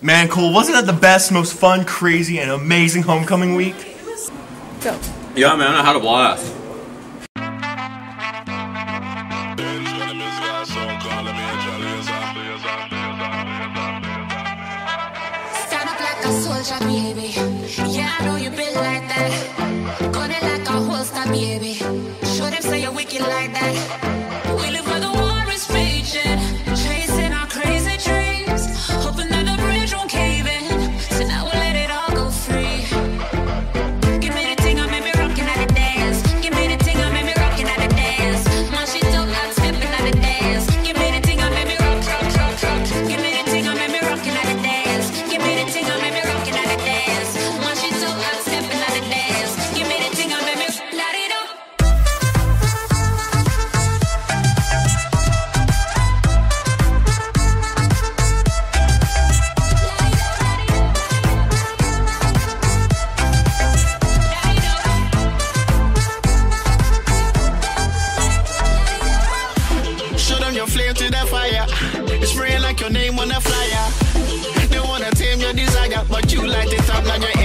Man, Cole, wasn't that the best, most fun, crazy, and amazing homecoming week? Go. Yeah, man, I had a blast. Stand up like a soldier, baby. Yeah, I know you been like that. Gun it like a holster, baby. Show them say you're wicked like that. turn your flame to the fire. It's spraying like your name on a flyer. They wanna tame your desire, but you light it up like your